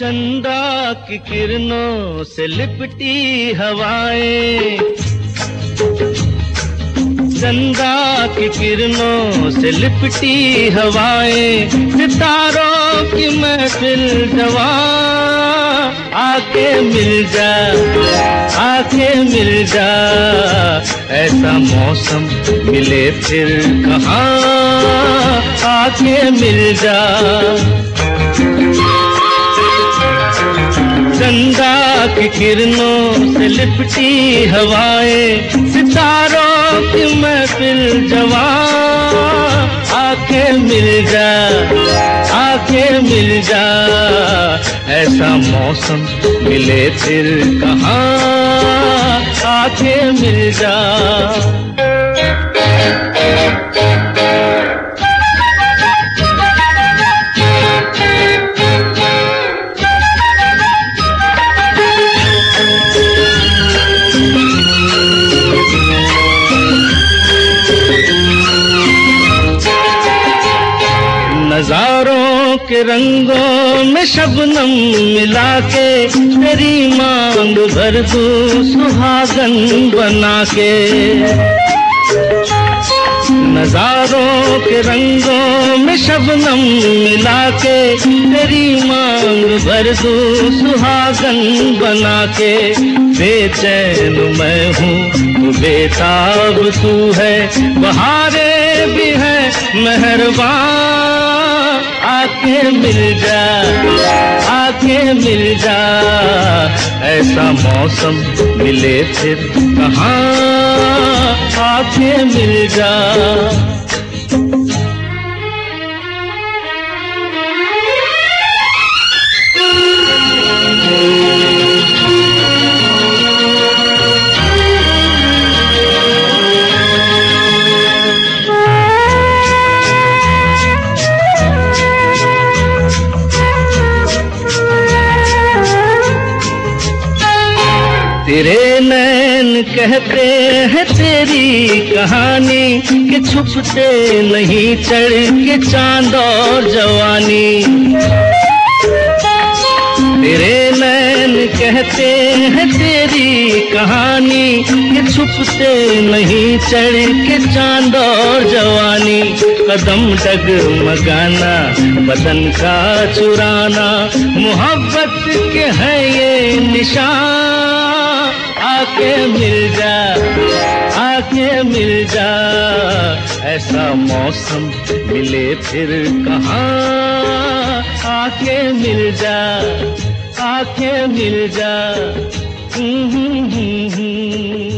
चंदा की किरणों से लिपटी हवाएँ। चंदा की किरणों से लिपटी हवाएँ। सितारों की महफिल जवा, आके मिल जा, आके मिल जा। ऐसा मौसम मिले फिर कहाँ, आके मिल जा। चंदा की किरणों से लिपटी हवाएँ, सितारों की महफिल जवा। आके मिल जा आके मिल जा, ऐसा मौसम मिले फिर कहाँ? आके मिल जा। नजारों के रंगों में शबनम मिला के तेरी मांग भर दू सुहागन बना के। नजारों के रंगों में शबनम मिला के तेरी मांग भर दू सुहागन बना के। बेचैन मैं हूँ, तू बेताब तू है, बहारे भी है, मेहरबान। आके मिल जा आँखें मिल जा। ऐसा मौसम मिले फिर कहाँ? आँखें मिल जा तेरे नैन कहते हैं तेरी कहानी कि छुपते नहीं चढ़ के चाँद और जवानी। तेरे नैन कहते हैं तेरी कहानी कि छुपते नहीं चढ़ के चाँद और जवानी। कदम डग मगाना बदन का चुराना, मोहब्बत के है ये निशान। आके मिल जा आके मिल जा। ऐसा मौसम मिले फिर कहा? आके मिल जा आके मिल जा। हम्म, हम्म, हम्म, हम्म।